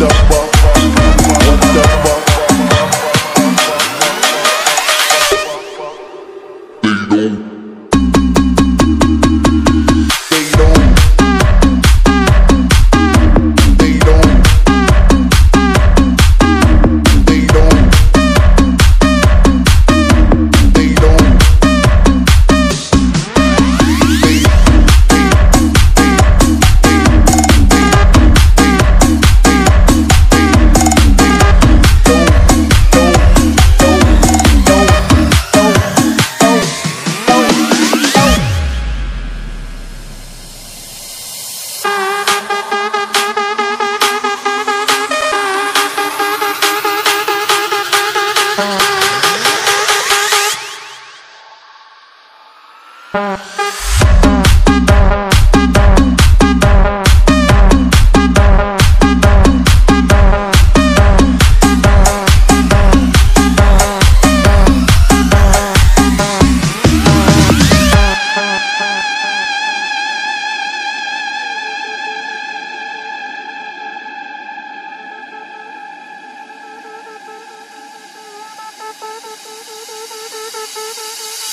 The.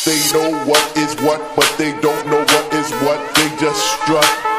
They know what is what, but they don't know what is what. They just strut.